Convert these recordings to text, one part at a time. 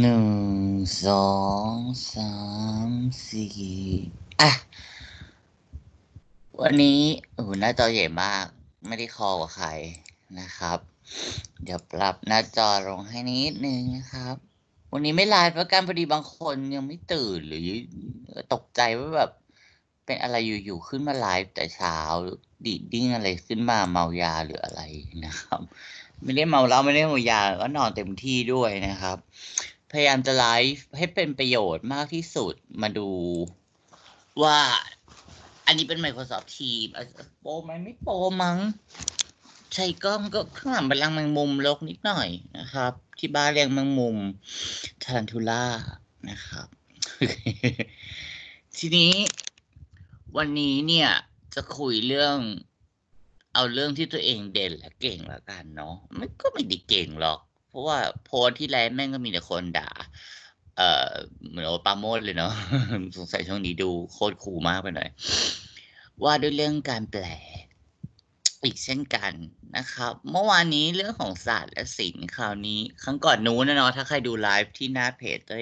หนึ่งสองสามสี่อะ วันนี้โอ้โหหน้าจอใหญ่มาก ไม่ได้ call กับใครนะครับ เดี๋ยวปรับหน้าจอลงให้นิดนึงนะครับ วันนี้ไม่ไลฟ์เพราะการพอดีบางคนยังไม่ตื่นหรือตกใจว่าแบบ เป็นอะไรอยู่ๆขึ้นมาไลฟ์แต่เช้าดีดดิ้งอะไรขึ้นมาเมายาหรืออะไรนะครับ ไม่ได้เมาเหล้าไม่ได้เมายาก็นอนเต็มที่ด้วยนะครับ พยายามจะไลฟ์ให้เป็นประโยชน์มากที่สุดมาดูว่าอันนี้เป็น Microsoft Teams อะโปรไหมไม่โปรมั้ง ใช้กล้องก็ข้างหลังเป็นรังแมงมุมลกนิดหน่อยนะครับ ที่บ้านเลี้ยงแมงมุมทารันทูล่านะครับ ทีนี้วันนี้เนี่ยจะคุยเรื่อง เอาเรื่องที่ตัวเองเด่นและเก่งล้วกันเนาะมันก็ไม่ได้เก่งหรอก เพราะว่าโพสที่แรกแม่งก็มีแต่คนด่า เอ่อเหมือนโอปาโมดเลยเนาะสงสัยช่วงนี้ดูโคตรคูลมากไปหน่อย ว่าด้วยเรื่องการแปลอีกเช่นกันนะครับ เมื่อวานนี้เรื่องของศาสตร์และศิลป์คราวนี้ ครั้งก่อนนู้นนะเนาะถ้าใครดูไลฟ์ที่หน้าเพจตัว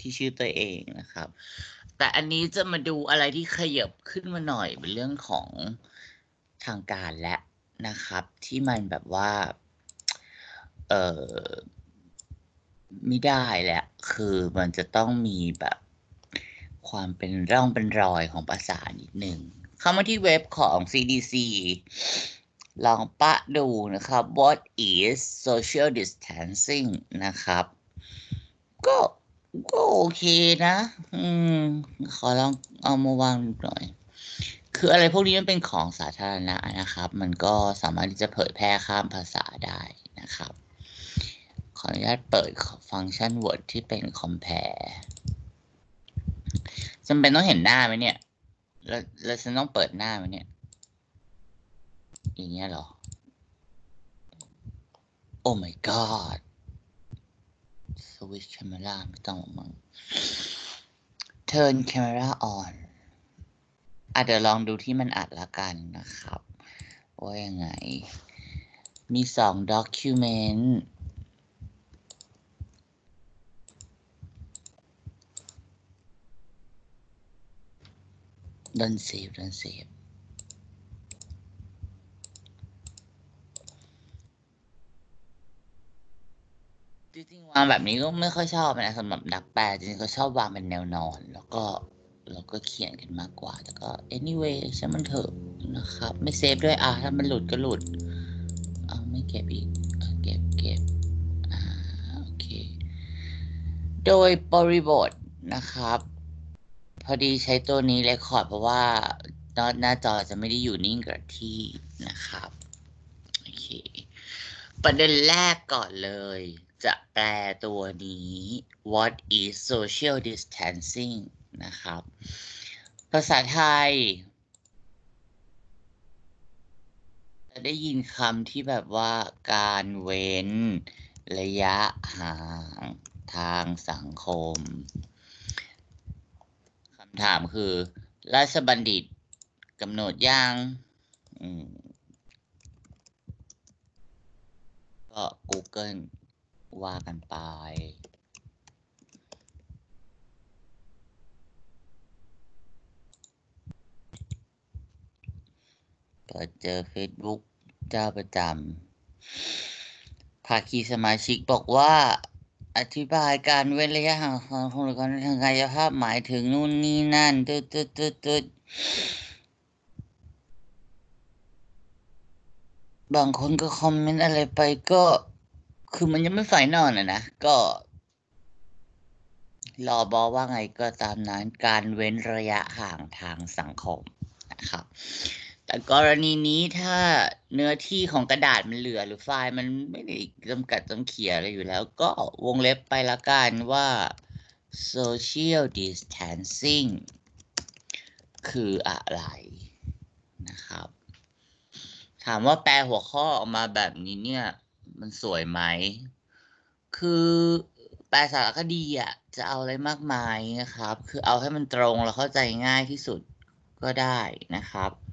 ที่ชื่อตัวเองนะครับ แต่อันนี้จะมาดูอะไรที่ขยับขึ้นมาหน่อยเป็นเรื่องของทางการและนะครับ ที่มันแบบว่า เออไม่ได้แหละ คือมันจะต้องมีแบบ ความเป็นร่องเป็นรอยของภาษานิดหนึ่งเข้ามาที่เว็บของ CDC ลองปะดูนะครับ what is social distancing นะครับ ก็ก็โอเคนะ อืม ขอลองเอามาวางหน่อย คืออะไรพวกนี้มันเป็นของสาธารณะนะครับ มันก็สามารถที่จะเผยแพร่ข้ามภาษาได้นะครับ ออนุญาตเปิดฟังก์ชัน Word ที่เป็น compare จำเป็นต้องเห็นหน้าไหมเนี่ย แล้วแล้วฉันต้องเปิดหน้าไหมเนี่ย อย่างเงี้ยหรอ โอ้ my god สวิตช์ camera ไม่ต้องหรอกมั้ง turn camera on อะเดี๋ยวลองดูที่มันอัดละกันนะครับ ว่ายังไง มีสอง document ดันเซฟดั นเซฟจริงๆวางแบบนี้ก็ไม่ค่อยชอบนะสำหรับนักแปลจริงๆเขาชอบวางเป็นแนวนอน แล้วก็แล้วก็เขียนกันมากกว่าแต่ก็ anyway ช่างมันเถอะนะครับ ไม่เซฟด้วยอะถ้ามันหลุดก็หลุดเอาไม่เก็บอีกเก็บเก็บอ่าโอเค โดยบริบทนะครับ พอดีใช้ตัวนี้เรคคอร์ดเพราะว่าหน้าจอจะไม่ได้อยู่นิ่งกับที่นะครับ โอเค ประเด็นแรกก่อนเลย จะแปลตัวนี้ what is social distancing นะครับ ภาษาไทย จะได้ยินคำที่แบบว่าการเว้นระยะห่างทางสังคม ถามคือ ราชบัณฑิตกำหนดย่างก็ Google ว่ากันไป เปิดเจอ Facebook เจ้าประจำภาคีสมาชิกบอกว่า อธิบายการเว้นระยะห่างของคนละคนทางกายภาพหมายถึงนู่นนี่นั่นตึ๊ดตึ๊ดตึ๊ดตึ๊ดบางคนก็คอมเมนต์อะไรไปก็ คือมันยังไม่ฝ่ายนอนอะนะ ก็ รอบอว่าไงก็ตามนั้นการเว้นระยะห่างทางสังคมนะครับ แต่กรณีนี้ถ้าเนื้อที่ของกระดาษมันเหลือหรือไฟล์มันไม่ได้จำกัดจำเขียอะไรอยู่แล้ว ก็วงเล็บไปละกันว่า social distancing คืออะไรนะครับ ถามว่าแปลหัวข้อออกมาแบบนี้เนี่ย มันสวยไหม คือแปลสารคดีอะจะเอาอะไรมากมายนะครับ คือเอาให้มันตรงและเข้าใจง่ายที่สุดก็ได้นะครับ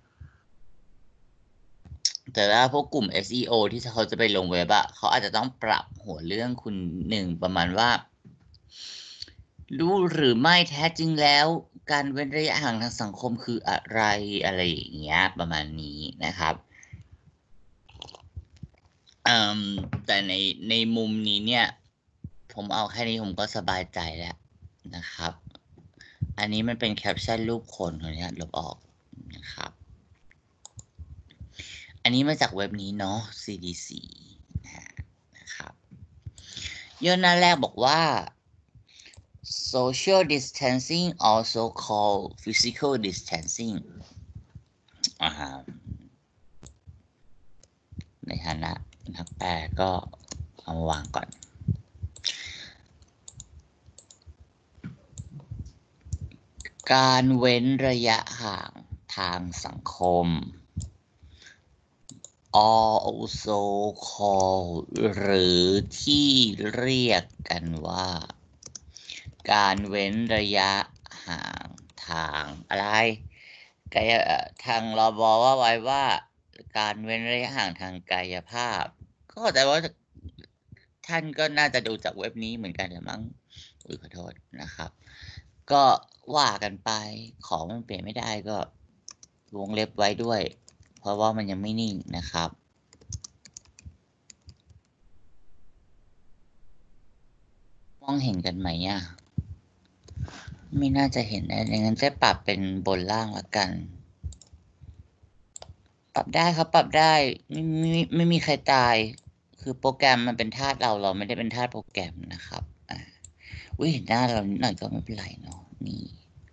แต่ถ้าพวกกลุ่ม SEO ที่เขาจะไปลงเว็บอะเขาอาจจะต้องปรับหัวเรื่องคุณหนึ่งประมาณว่า รู้หรือไม่แท้จริงแล้ว การเว้นระยะห่างทางสังคมคืออะไรอะไรอย่างเงี้ยประมาณนี้นะครับอืมแต่ในในมุมนี้เนี่ย ผมเอาแค่นี้ผมก็สบายใจแล้วนะครับ อันนี้มันเป็นแคปชั่นรูปคนขออนุญาตลบออกนะครับ อันนี้มาจากเว็บนี้เนาะ CDC นะครับย่อหน้าแรกบอกว่า social distancing also called physical distancing อ่าในฐานะนักแปลก็เอามาวางก่อน การเว้นระยะห่างทางสังคม also called หรือที่เรียกกันว่า การเว้นระยะห่างทางอะไรกายทางรบว่าไว้ว่า การเว้นระยะห่างทางกายภาพ ก็เข้าใจว่าท่านก็น่าจะดูจากเว็บนี้เหมือนกันแหละมั้งอุ้ยขอโทษนะครับ ก็ว่ากันไปของมันเปลี่ยนไม่ได้ก็วงเล็บไว้ด้วย เพราะว่ามันยังไม่นิ่งนะครับ มองเห็นกันไหมอะ ไม่น่าจะเห็นได้ดังนั้นจะปรับเป็นบนล่างละกัน ปรับได้ครับปรับได้ไม่ไม่ไม่มีใครตาย คือโปรแกรมมันเป็นธาตุเราเราไม่ได้เป็นธาตุโปรแกรมนะครับอ่าอุ้ยเห็นหน้าเรานิดหน่อยก็ไม่เป็นไรเนาะนี่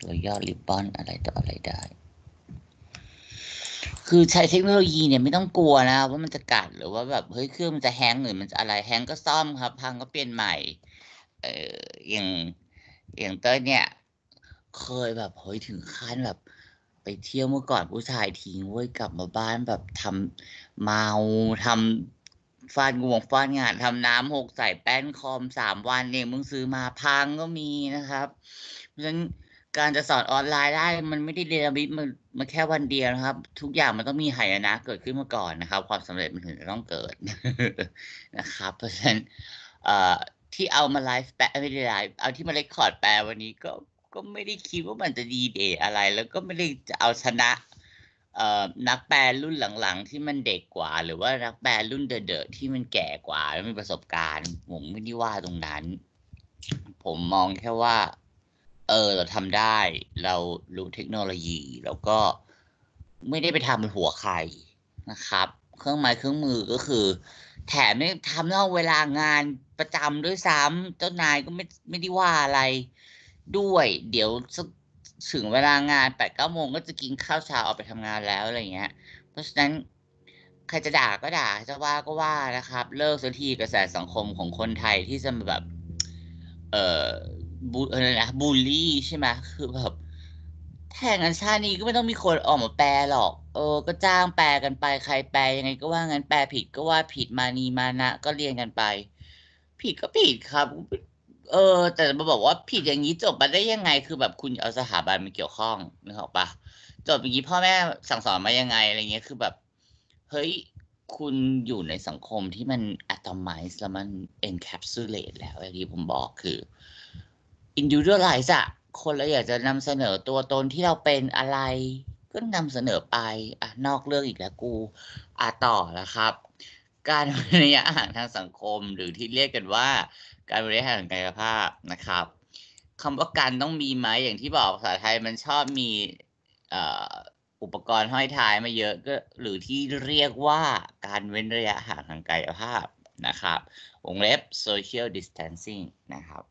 เราย่อริบบอนอะไรต่ออะไรได้ คือใช้เทคโนโลยีเนี่ยไม่ต้องกลัวนะว่ามันจะกัดหรือว่าแบบเฮ้ยเครื่องมันจะแฮงหรือมันจะอะไรแฮงก็ซ่อมครับ พังก็เปลี่ยนใหม่ เอออย่างอย่างเต้ยเนี่ย เคยแบบเฮ้ยถึงขั้นแบบ ไปเที่ยวเมื่อก่อนผู้ชายทิ้งเว้ยกลับมาบ้านแบบทำเมาทำฟาดงวงฟาดงานทำน้ำหกใส่แป้นคอมสามวันเองมึงซื้อมาพังก็มีนะครับเพราะฉะนั้นการจะสอนออนไลน์ได้มันไม่ได้เรียนวิทย์มัน มันแค่วันเดียวนะครับ ทุกอย่างมันต้องมีหายนะเกิดขึ้นมาก่อนนะครับ ความสำเร็จมันถึงจะต้องเกิดนะครับ เพราะฉะนั้นที่เอามาไลฟ์แปลไม่ได้ไลฟ์เอาที่มาเรคคอร์ดแปลวันนี้ก็ก็ไม่ได้คิดว่ามันจะดีเดย์อะไร แล้วก็ไม่ได้จะเอาชนะนักแปลรุ่นหลังๆ ที่มันเด็กกว่า หรือว่านักแปลรุ่นเดอะๆที่มันแก่กว่า แล้วมีประสบการณ์ ผมไม่ได้ว่าตรงนั้น ผมมองแค่ว่า เออ เราทำได้ เรารู้เทคโนโลยี แล้วก็ไม่ได้ไปทำเป็นหัวใครนะครับ เครื่องไม้เครื่องมือก็คือ แถมไม่ทำนอกเวลางานประจำด้วยซ้ำเจ้านายก็ไม่ไม่ได้ว่าอะไรด้วย เดี๋ยวสักถึงเวลางานแปดเก้าโมงก็จะกินข้าวเช้าออกไปทำงานแล้วอะไรเงี้ย เพราะฉะนั้นใครจะด่าก็ด่าจะว่าก็ว่านะครับ เลิกสักทีกระแสสังคมของคนไทยที่จะมาแบบ เอ่อ บูอะไรนะบูลลี่ใช่ไหมคือแบบแทงกันชาตินี้ก็ไม่ต้องมีคนออกมาแปลหรอก เออ ก็จ้างแปลกันไปใครแปลยังไงก็ว่างั้นแปลผิดก็ว่าผิดมานีมานะ ก็เรียนกันไป ผิดก็ผิดครับ เออ แต่มาบอกว่าผิดอย่างนี้จบมาได้ยังไง คือแบบคุณเอาสถาบันมาเกี่ยวข้องนึกออกปะจบอย่างนี้พ่อแม่สั่งสอนมายังไงอะไรเงี้ยคือแบบ เฮ้ยคุณอยู่ในสังคมที่มัน atomize แล้วมัน encapsulate แล้วอย่างที่ผมบอกคือ individualize อะคนเราอยากจะนำเสนอตัวตนที่เราเป็นอะไรก็นำเสนอไปอะนอกเรื่องอีกแล้วกูอะต่อแล้วครับ การเว้นระยะห่างทางสังคมหรือที่เรียกกันว่า การเว้นระยะห่างทางกายภาพนะครับคำว่าการต้องมีไหมอย่างที่บอกภาษาไทยมันชอบมีอุปกรณ์ห้อยท้ายมาเยอะก็หรือที่เรียกว่าการเว้นระยะห่างทางกายภาพนะครับ วงเล็บ social distancing นะครับ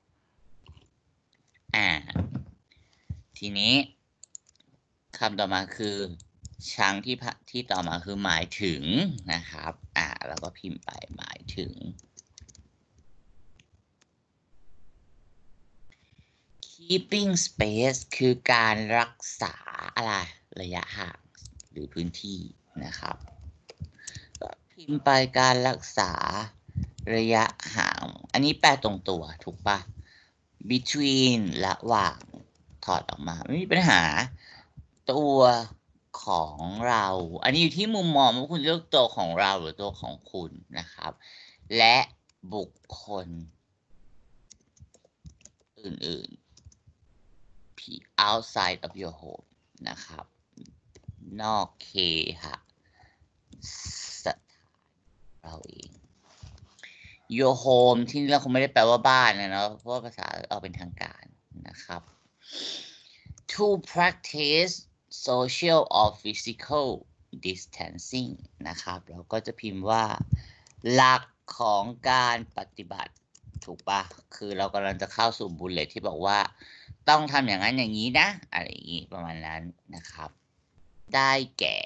อ่า ทีนี้คำต่อมาคือช้างที่พะที่ต่อมาคือหมายถึงนะครับ อ่า แล้วก็พิมพ์ไปหมายถึง keeping space คือการรักษาอะไรระยะห่างหรือพื้นที่นะครับก็พิมพ์ไปการรักษาระยะห่าง อันนี้แปลตรงตัวถูกปะ between ระหว่างถอดออกมา ไม่มีปัญหา ตัวของเรา อันนี้อยู่ที่มุมมองว่าคุณเลือกตัวของเราหรือตัวของคุณนะครับ และบุคคล อื่นๆ outside of your home นะครับ นอกเคหะสถานเราเอง your home ที่นี่เราคงไม่ได้แปลว่าบ้านนะเนาะเพราะภาษาเอาเป็นทางการนะครับ to practice social or physical distancing นะครับ เราก็จะพิมพ์ว่า หลักของการปฏิบัติถูกปะคือเรากำลังจะเข้าสู่บุลเลตที่บอกว่า ต้องทำอย่างนั้นอย่างนี้นะ อะไรอย่างนี้ประมาณนั้นนะครับ ได้แก่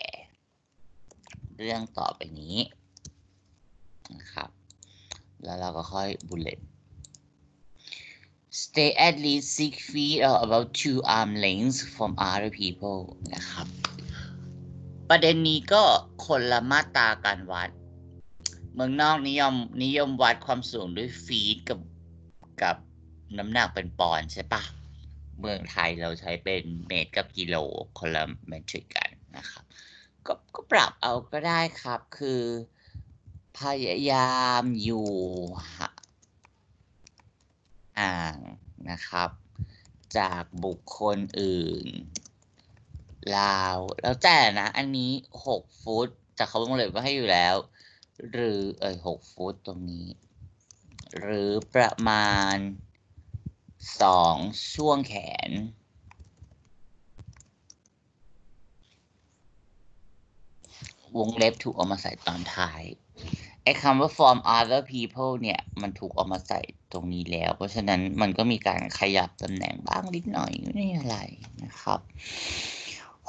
เรื่องต่อไปนี้นะครับ แล้วเราก็ค่อยบุลเลต stay at least six feet or about two arm lengths from other people นะครับ ประเด็นนี้ก็คนละมาตราการวัด เมืองนอกนิยมนิยมวัดความสูงด้วยฟีตกับกับน้ำหนักเป็นปอนด์ใช่ปะเมืองไทยเราใช้เป็นเมตรกับกิโลคนละเมตริกกันนะครับ ก็ก็ปรับเอาก็ได้ครับคือ พยายามอยู่ห่างนะครับ จากบุคคลอื่นราว แล้วแต่นะ อันนี้หกฟุตจากเขาวงเล็บไว้ให้อยู่แล้ว หรือเอ่ยหกฟุตตรงนี้ หรือประมาณสองช่วงแขนวงเล็บถูกเอามาใส่ตอนท้าย ไอ้คำว่า from other people เนี่ย มันถูกเอามาใส่ตรงนี้แล้ว เพราะฉะนั้นมันก็มีการขยับตำแหน่งบ้างนิดหน่อยไม่อะไรนะครับ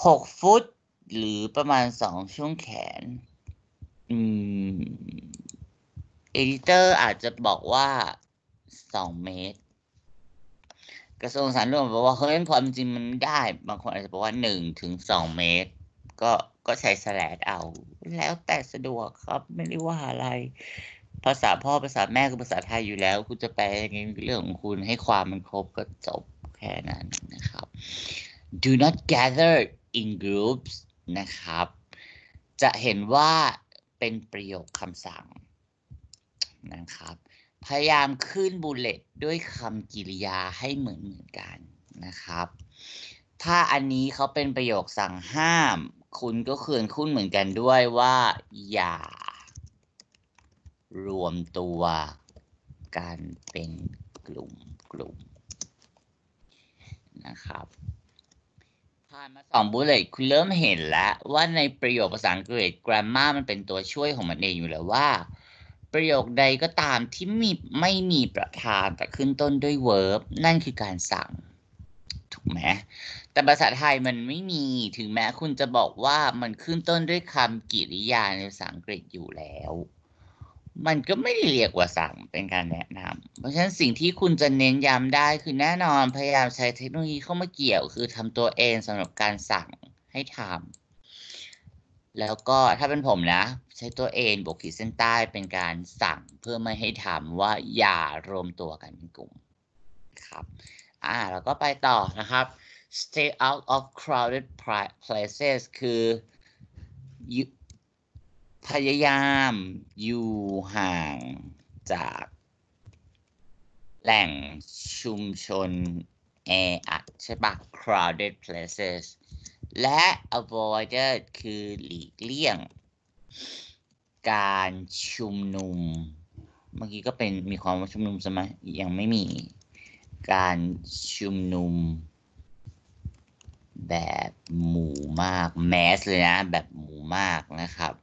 หกฟุต หรือประมาณสองช่วงแขน อืมเอดิเตอร์อาจจะบอกว่าสองเมตร กระทรวงสาธารณสุขบอกว่าเฮ้ยความจริงมันไม่ได้ บางคนอาจจะบอกว่าหนึ่งถึงสองเมตร ก็ก็ใช้สแลดเอา แล้วแต่สะดวกครับไม่ได้ว่าอะไร ภาษาพ่อภาษาแม่คือภาษาไทยอยู่แล้ว คุณจะแปลยังไงเรื่องของคุณให้ความมันครบก็จบแค่นั้นนะครับ do not gather in groups นะครับ จะเห็นว่าเป็นประโยคคำสั่งนะครับ พยายามขึ้นบุลเลตด้วยคำกริยาให้เหมือนเหมือนกันนะครับ ถ้าอันนี้เขาเป็นประโยคสั่งห้าม คุณก็เคืนคุ้นเหมือนกันด้วยว่า อย่า รวมตัวกันเป็นกลุ่มกลุ่มนะครับผ่านมาสองบุลเลตคุณเริ่มเห็นแล้วว่าในประโยคภาษาอังกฤษ grammar มันเป็นตัวช่วยของมันเองอยู่แล้วว่า ประโยคใดก็ตามที่มีไม่มีประธานแต่ขึ้นต้นด้วย verb นั่นคือการสั่ง ไหมแต่ภาษาไทยมันไม่มีถึงแม้คุณจะบอกว่ามันขึ้นต้นด้วยคำกริยาในภาษาอังกฤษอยู่แล้ว มันก็ไม่ได้เรียกว่าสั่งเป็นการแนะนำเพราะฉะนั้นสิ่งที่คุณจะเน้นย้ำได้คือแน่นอนพยายามใช้เทคโนโลยีเข้ามาเกี่ยว คือทำตัวเองสำหรับการสั่งให้ทำแล้วก็ถ้าเป็นผมนะ ใช้ตัวเองบวกขีดเส้นใต้เป็นการสั่งเพื่อไม่ให้ทำว่าอย่ารวมตัวกันเป็นกลุ่มครับ อ่าแล้วก็ไปต่อนะครับ stay out of crowded places คือพยายามอยู่ห่างจากแหล่งชุมชนแออัดใช่ปะ crowded places และ avoided คือหลีกเลี่ยง การชุมนุม เมื่อกี้ก็เป็นมีความว่าชุมนุมใช่ไหมยังไม่มี การชุมนุม แบบหมู่มากแมสเลยนะ แบบหมู่มากนะครับ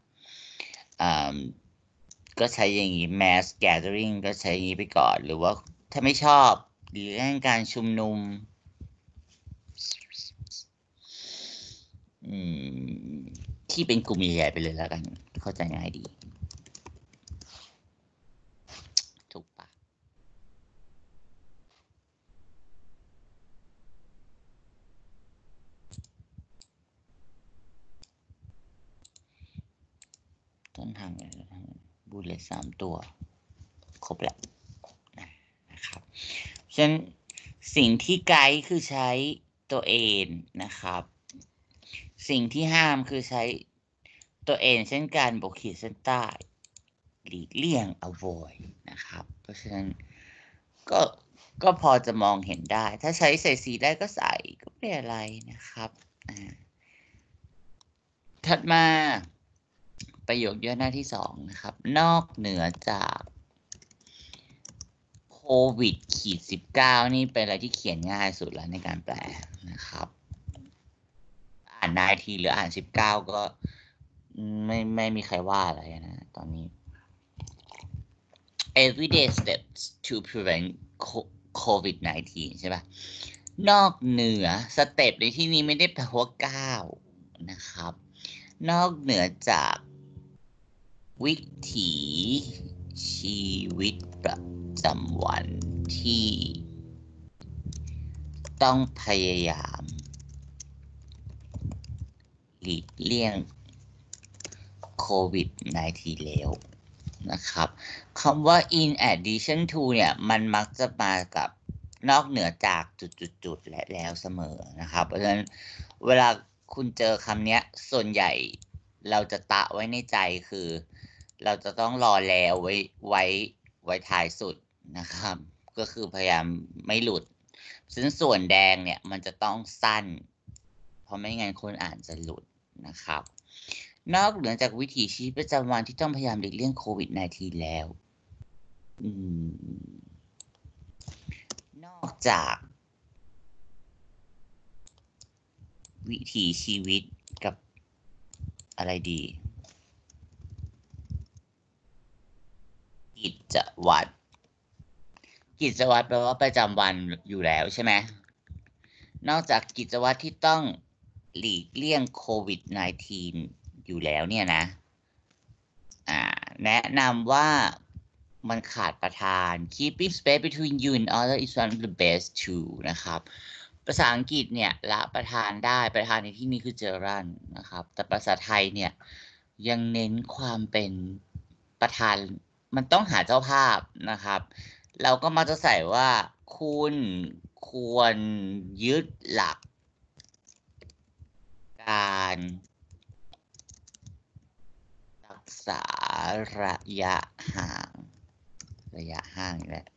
ก็ใช้อย่างนี้ mass gathering ก็ใช้อย่างนี้ไปก่อน หรือว่าถ้าไม่ชอบหรือเรื่องการชุมนุมที่เป็นกลุ่มใหญ่ๆไปเลยแล้วกัน เข้าใจง่ายดี ถูกปะต้นทางเลย บูเลตสามตัว ครบแล้วนะครับฉะนั้นสิ่งที่ไกด์คือใช้ตัวเองนะครับ สิ่งที่ห้ามคือใช้ตัวเองเช่นการบวกขีดเส้นใต้หลีกเลี่ยง avoid นะครับ เพราะฉะนั้นก็ก็พอจะมองเห็นได้ ถ้าใช้ใส่สีได้ก็ใส่ก็ไม่เป็นอะไรนะครับ ถัดมา ประโยคย่อหน้าที่สองนะครับ นอกเหนือจากโควิดขีดสิบเก้านี่เป็นอะไรที่เขียนง่ายสุดแล้วในการแปลนะครับ อ่านนายทีหรืออ่านสิบเก้าก็ไม่ไม่มีใครว่าอะไรนะ ตอนนี้ everyday steps to prevent covid 19ใช่ปะนอกเหนือสเต็ปในที่นี้ไม่ได้แปลว่าก้าวนะครับ นอกเหนือจาก วิถีชีวิตประจำวันที่ ต้องพยายาม หลีกเลี่ยงโควิด -19 แล้วนะครับคำว่า in addition to เนี่ย มันมักจะมากับนอกเหนือจากจุดๆ ๆ และแล้วเสมอนะครับ เพราะฉะนั้นเวลาคุณเจอคำนี้ส่วนใหญ่เราจะตะไว้ในใจคือ เราจะต้องรอแล้วไว้ไว้ไว้ท้ายสุดนะครับ ก็คือพยายามไม่หลุดซึ่งส่วนแดงเนี่ยมันจะต้องสั้น เพราะไม่งั้นคนอ่านจะหลุดนะครับ นอกเหนือจากวิถีชีวิตประจำวันที่ต้องพยายามหลีกเลี่ยงโควิด -19 แล้วนอกจาก วิถีชีวิตกับอะไรดี กิจ วัตร กิจวัตรแปลว่าประจำวันอยู่แล้วใช่ไหมนอกจากกิจวัตรที่ต้องหลีกเลี่ยงโควิด -19 อยู่แล้วเนี่ยนะแนะนำว่ามันขาดประธาน keeping space between you and other is one of the best too นะครับ ภาษาอังกฤษเนี่ยละประธานได้ประธานในที่นี้คือเจอรันนะครับ แต่ภาษาไทยเนี่ยยังเน้นความเป็นประธาน มันต้องหาเจ้าภาพนะครับ เราก็มาจะใส่ว่าคุณควรยึดหลัก การรักษาระยะห่าง ระยะห่างแหละ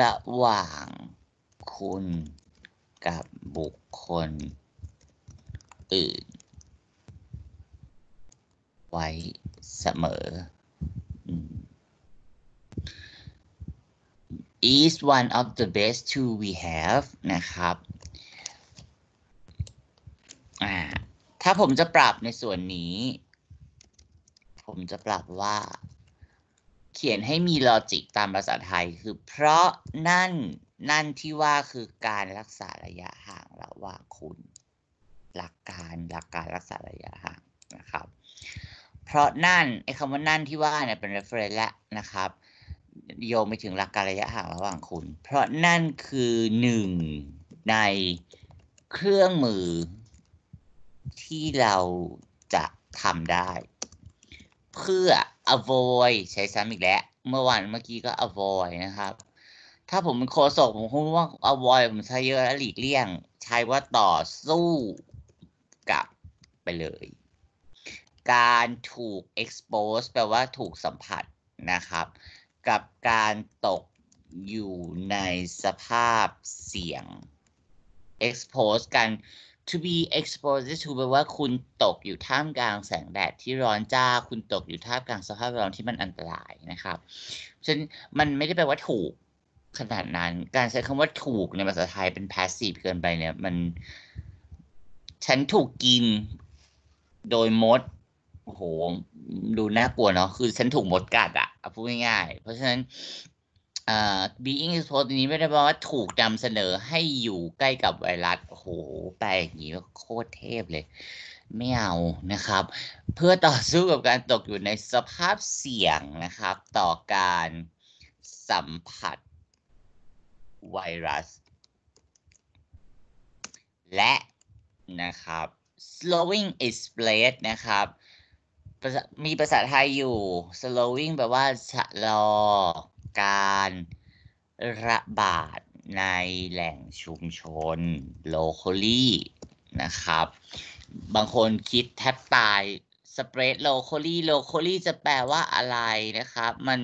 ระหว่างคุณกับบุคคล อื่น ไว้เสมอ is one of the best tool we have นะครับถ้าผมจะปรับในส่วนนี้ ผมจะปรับว่า เขียนให้มีลอจิกตามภาษาไทย คือเพราะนั่นนั่นที่ว่าคือการรักษาระยะห่างระหว่างคุณ หลักการหลักการรักษาระยะห่างนะครับ เพราะนั่นไอ้คำว่านั่นที่ว่าเนี่ยเป็น reference แล้วนะครับ โยงไปถึงหลักการระยะห่างระหว่างคุณ เพราะนั่นคือหนึ่งในเครื่องมือที่เราจะทำได้ เพื่อ avoid ใช้ซ้ำอีกแล้ว เมื่อวานเมื่อกี้ก็ avoid นะครับ ถ้าผมเป็นโคศกผมคงว่า avoid ผมใช้เยอะแล้วหลีกเลี่ยง ใช้ว่าต่อสู้กับไปเลย การถูก expose แปลว่าถูกสัมผัสนะครับ กับการตกอยู่ในสภาพเสี่ยง expose กัน to be exposed to แปลว่าคุณตกอยู่ท่ามกลางแสงแดดที่ร้อนจ้า คุณตกอยู่ท่ามกลางสภาพแวดล้อมที่มันอันตรายนะครับฉะนั้นมันไม่ได้แปลว่าถูกขนาดนั้น การใช้คำว่าถูกในภาษาไทยเป็น passive เกินไปเนี่ย มัน ฉันถูกกินโดยมด โอ้โห ดูน่ากลัวเนาะ คือฉันถูกมดกัดอะพูดง่ายๆ เพราะฉะนั้น being exposed นี้ไม่ได้แปลว่าถูกนำเสนอให้อยู่ใกล้กับไวรัส โอ้โห แปลอย่างนี้โคตรเทพเลย ไม่เอานะครับ เพื่อต่อสู้กับการตกอยู่ในสภาพเสี่ยงนะครับ ต่อการสัมผัสไวรัส และนะครับ slowing is spread นะครับ มีภาษาไทยอยู่ slowing แปลว่าชะลอ การระบาดในแหล่งชุมชน locally นะครับ บางคนคิดแทบตาย spread locally locally จะแปลว่าอะไรนะครับ มัน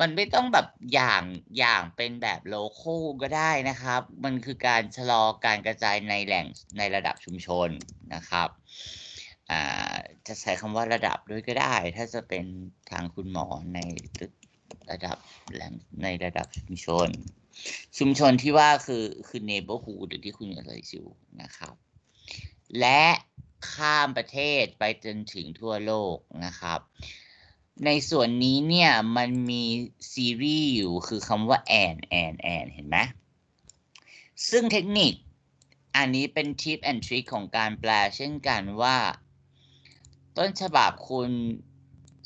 มันไม่ต้องแบบอย่างอย่างเป็นแบบโลโก้ก็ได้นะครับ มันคือการชะลอการกระจายในแหล่งในระดับชุมชนนะครับ จะใช้คำว่าระดับด้วยก็ได้ ถ้าจะเป็นทางคุณหมอในระดับแหล่งในระดับชุมชน ชุมชนที่ว่าคือคือ neighborhood หรือที่คุณอะไรอยู่นะครับ และข้ามประเทศไปจนถึงทั่วโลกนะครับ ในส่วนนี้เนี่ยมันมีซีรีส์อยู่คือคำว่า and and and เห็นไหมซึ่งเทคนิคอันนี้เป็นทิปแอนทริคของการแปลเช่นกันว่า ต้นฉบับคุณ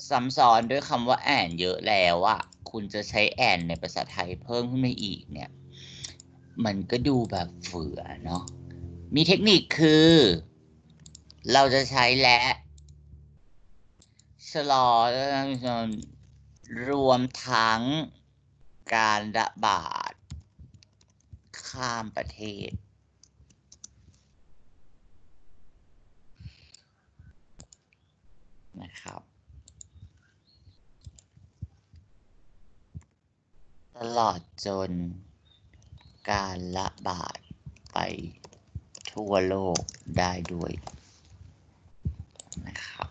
ซ้ำซ้อนด้วยคำว่า and เยอะแล้วอะคุณจะใช้ and ในภาษาไทยเพิ่มขึ้นมาอีกเนี่ย มันก็ดูแบบเฝือเนาะมีเทคนิคคือ เราจะใช้และชะลอรวมทั้งการระบาดข้ามประเทศ นะครับ ตลอดจนการระบาดไปทั่วโลกได้ด้วยนะครับ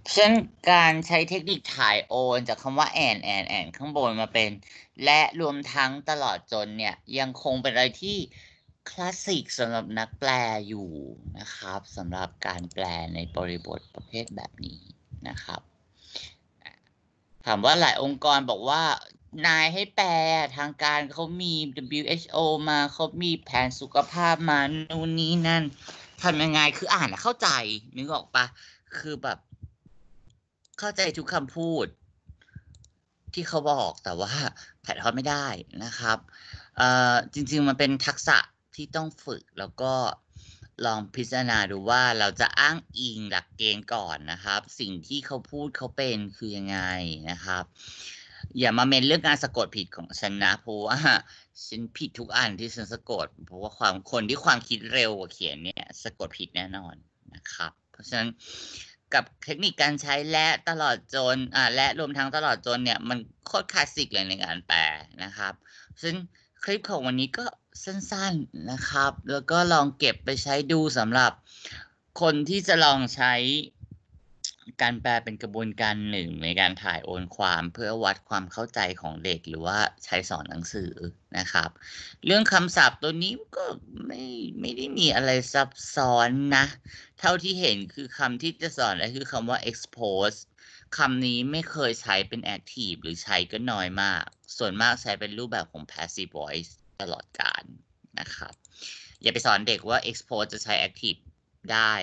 เพราะฉะนั้นการใช้เทคนิคถ่ายโอนจากคำว่าแอนแอนแอนข้างบนมาเป็น และรวมทั้งตลอดจนเนี่ยยังคงเป็นอะไรที่ คลาสสิกสำหรับนักแปลอยู่นะครับสำหรับการแปลในบริบทประเภทแบบนี้นะครับ ถามว่าหลายองค์กรบอกว่านายให้แปลทางการเขามี WHO มาเขามีแผนสุขภาพมานู่นนี้นั่นทำยังไงคืออ่านเข้าใจนึกออกปะคือแบบ เข้าใจทุกคำพูด ที่เขาบอกแต่ว่าถ่ายทอดไม่ได้นะครับจริง ๆ มันเป็นทักษะ ที่ต้องฝึกแล้วก็ลองพิจารณาดูว่าเราจะอ้างอิงหลักเกณฑ์ก่อนนะครับ สิ่งที่เขาพูดเขาเป็นคือยังไงนะครับ อย่ามาเมนเรื่องการสะกดผิดของฉันนะเพราะว่าฉันผิดทุกอันที่ฉันสะกด เพราะว่าความคนที่ความคิดเร็วกว่าเขียนเนี่ยสะกดผิดแน่นอนนะครับ เพราะฉะนั้นกับเทคนิคการใช้และตลอดจนอ่าและรวมทั้งตลอดจนเนี่ยมันโคตรคลาสสิกเลยในการแปลนะครับ ซึ่ง คลิปของวันนี้ก็สั้นๆนะครับ แล้วก็ลองเก็บไปใช้ดูสำหรับคนที่จะลองใช้การแปลเป็นกระบวนการหนึ่งในการถ่ายโอนความเพื่อวัดความเข้าใจของเด็กหรือว่าใช้สอนหนังสือนะครับ เรื่องคำศัพท์ตัวนี้ก็ไม่ไม่ได้มีอะไรซับซ้อนนะ เท่าที่เห็นคือคำที่จะสอนก็คือคำว่า expose คำนี้ไม่เคยใช้เป็น active หรือใช้ก็น้อยมาก ส่วนมากใช้เป็นรูปแบบของ passive voice ตลอดการนะครับ อย่าไปสอนเด็กว่า expose จะใช้ active ได้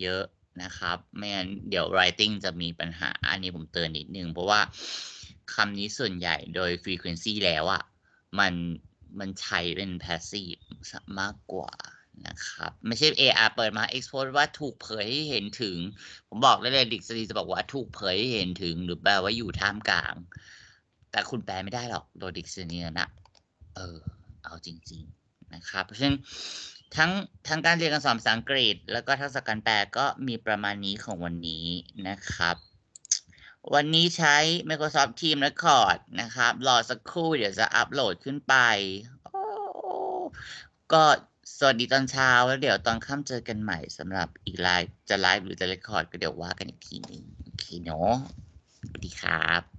เยอะนะครับ ไม่งั้นเดี๋ยว writing จะมีปัญหา อันนี้ผมเตือนนิดนึง เพราะว่าคำนี้ส่วนใหญ่โดย frequency แล้วอะ่ะ มันมันใช้เป็น passive มากกว่า นะครับไม่ใช่ AR เปิดมา expose ว่าถูกเผยให้เห็นถึง ผมบอกได้เลยดิกชันนารีจะบอกว่าถูกเผยให้เห็นถึง หรือแปลว่าอยู่ท่ามกลาง แต่คุณแปลไม่ได้หรอกโดยดิกชันนารีนะเออ เอาจริง ๆ นะครับ เพราะฉะนั้นทั้งทั้งการเรียนการสอนภาษาอังกฤษ แล้วก็ทักษะการแปลก็มีประมาณนี้ของวันนี้นะครับ วันนี้ใช้ Microsoft Teams Record นะครับ รอสักครู่เดี๋ยวจะอัปโหลดขึ้นไปก็ สวัสดีตอนเช้าแล้วเดี๋ยวตอนค่ำเจอกันใหม่สำหรับอีกไลฟ์จะไลฟ์หรือจะเรคคอร์ดก็เดี๋ยวว่ากันอีกทีหนึงโอเคเนาะสวัสดีครับ